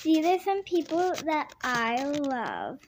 See, there's some people that I love.